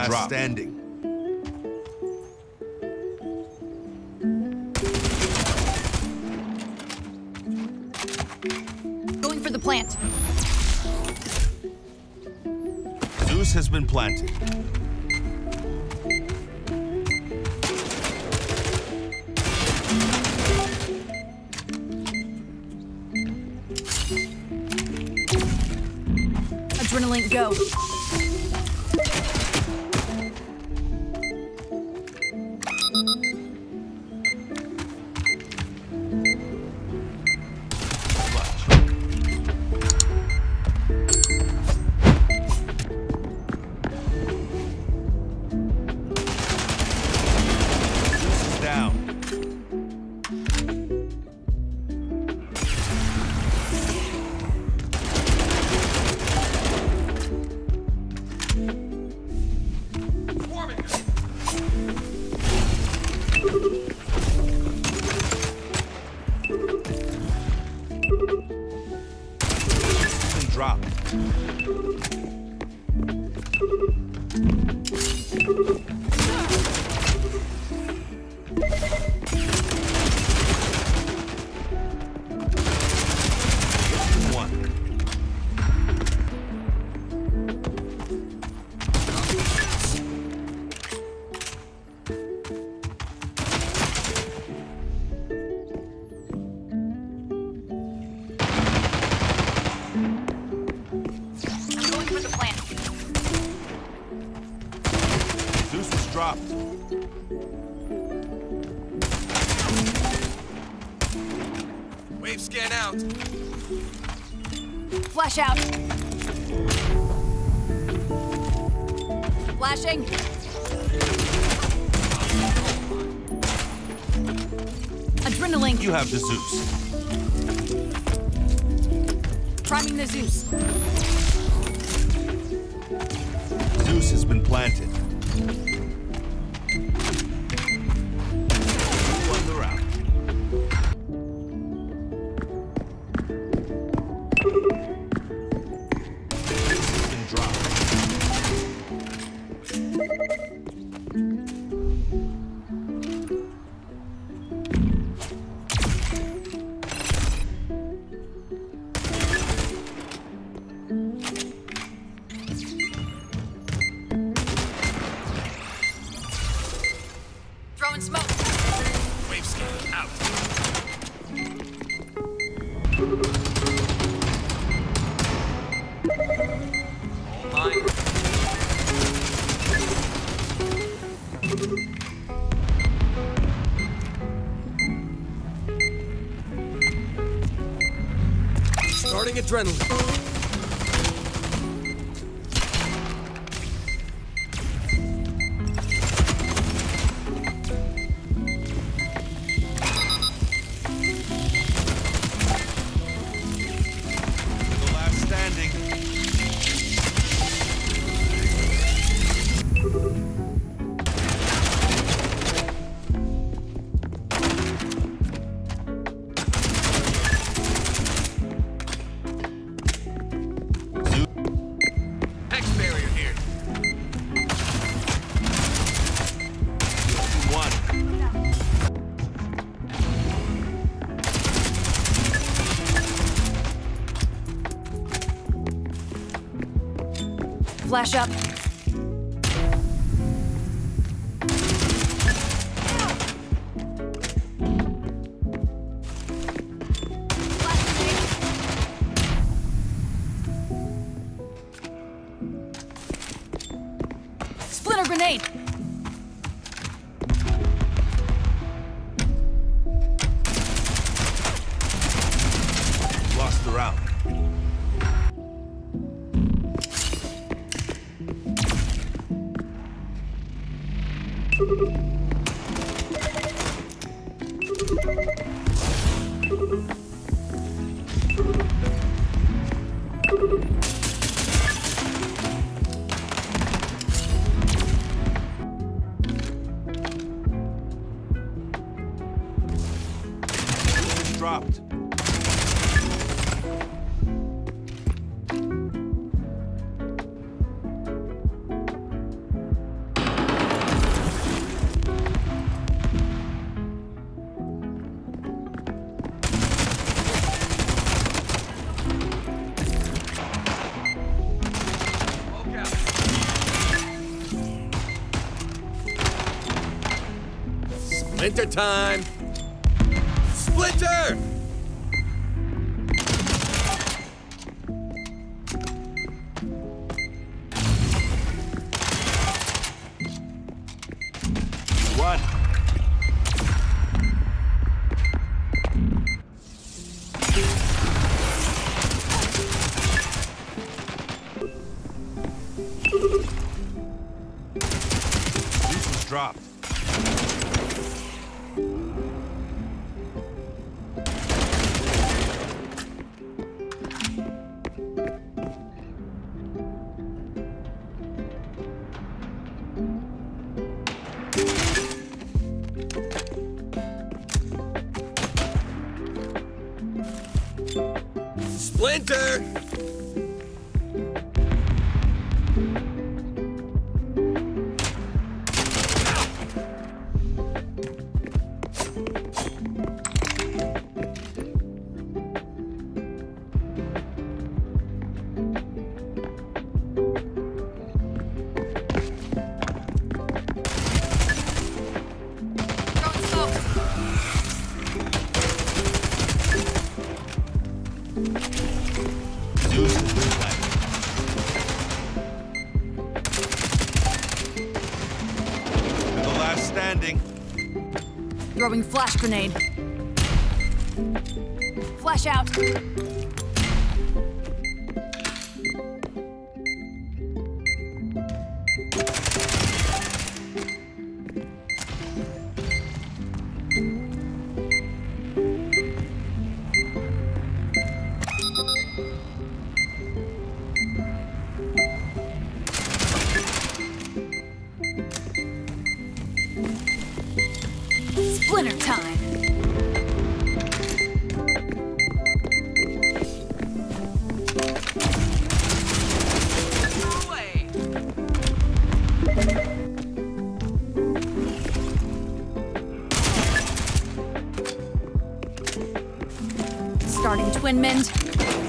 last dropped. standing. Going for the plant. Zeus has been planted. Adrenaline, go. Dropped. Dropped. Wave scan out. Flash out. Flashing. Adrenaline. You have the Zeus. Priming the Zeus. Zeus has been planted. Adrenaline. Flash up. Splitter grenade. Dropped. Splinter time! Splinter! Zeus is dropped. Splinter! Standing. Throwing flash grenade. Flash out. Splinter time. Starting twin mend.